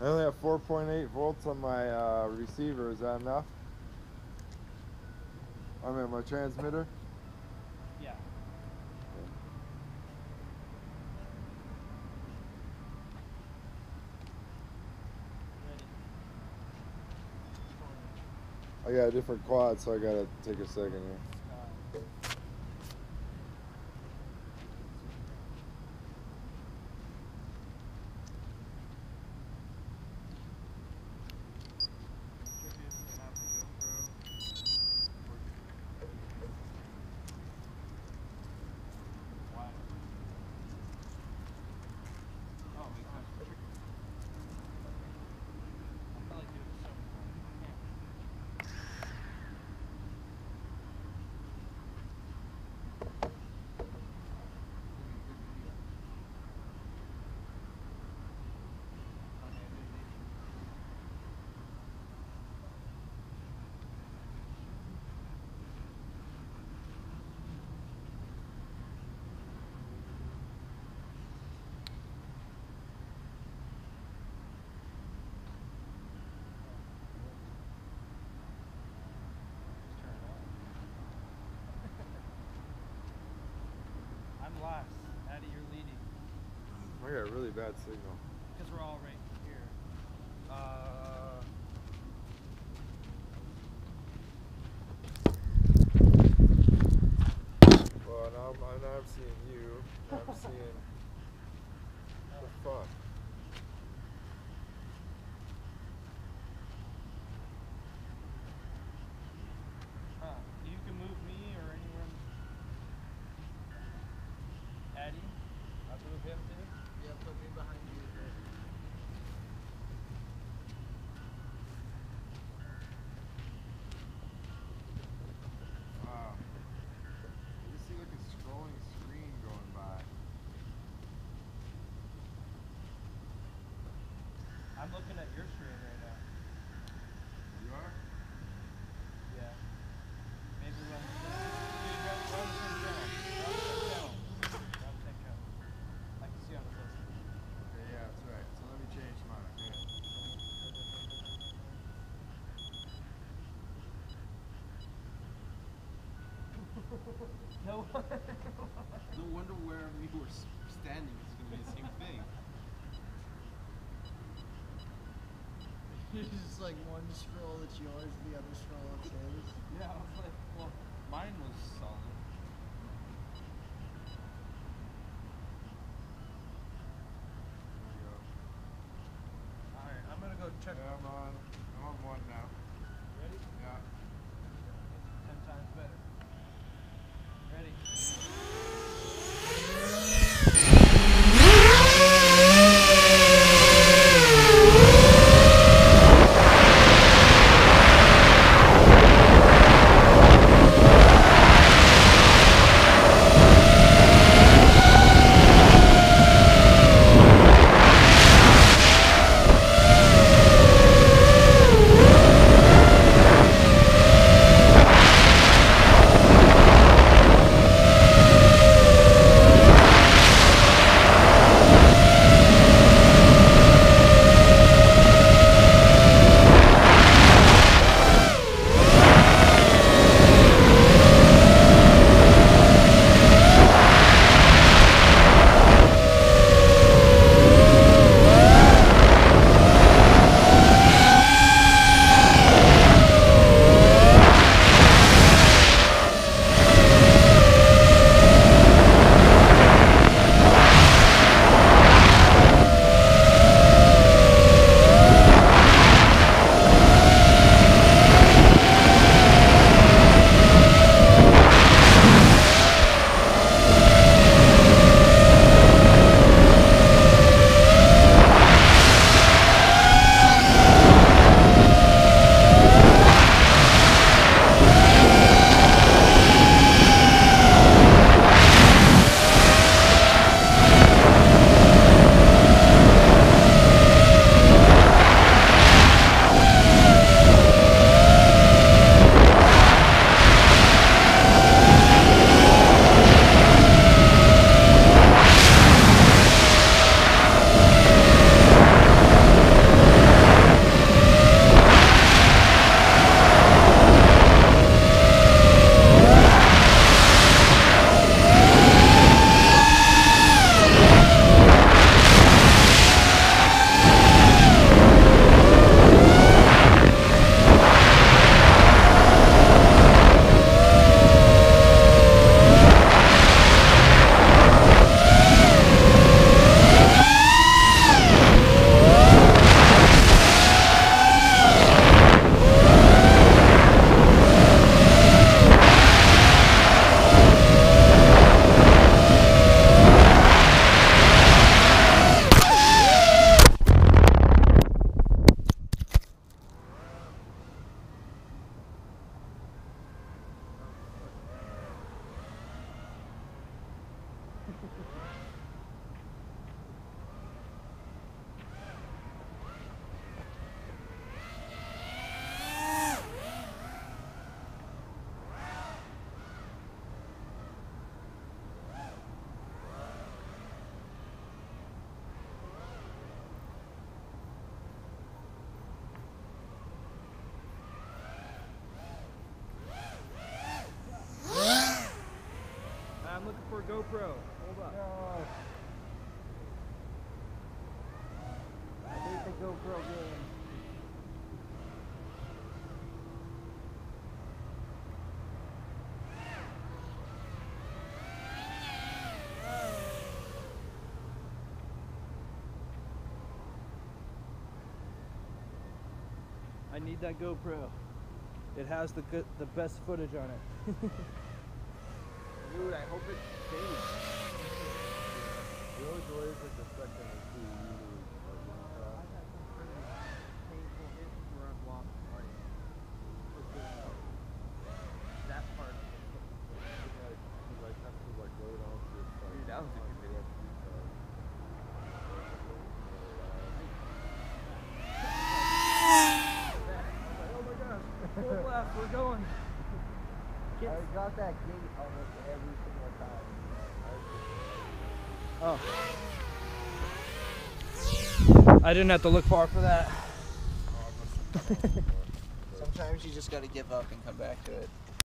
I only have 4.8 volts on my uh, receiver. Is that enough? I mean, my transmitter. Yeah. Ready. I got a different quad, so I gotta take a second here. Uh, why? Oh, because I feel like it was so Just turn it on. I'm last. Addy, you're leading. I got a really bad signal. Because we're all right here. Uh, Well, now I'm, I'm seeing you. now I'm seeing the fuck. huh. You can move me or anyone. Addy, I'll move him too. Yeah, put me behind you. Wow. You see like a scrolling screen going by. I'm looking at your screen right now. You are? Yeah. Maybe the same. Dude, run, the same channel. Run the same channel. Run the same channel. I can see on the list. Okay, yeah, that's right. So let me change mine. Okay. No. No wonder wherever you were standing is gonna be the same thing. It's just like one scroll that's yours, the other scroll that's his. yeah, I was like, well, mine was solid. There we go. Alright, I'm gonna go check. Yeah, I'm on. I'm on one now. Looking for a GoPro. Hold up. No. I hate the GoPro game. I need that GoPro. It has the good, the best footage on it. Dude, I hope it stays. The only delay is like the second or two you lose. Like, when you I pass. had some pretty painful hits where I've lost like that part. of the foot. Yeah, you like have to like load onto this like Dude, that was a good onto video. the side. oh my gosh. Full blast, we're going. I got that gate almost every single time. Oh. I didn't have to look far for that. Sometimes you just gotta give up and come back to it.